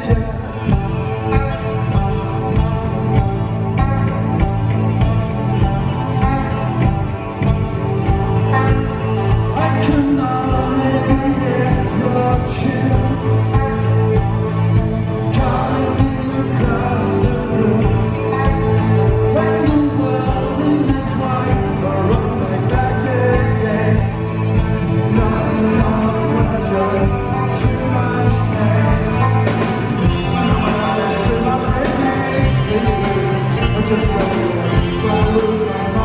Thank you. just like you. go. Lose my mind.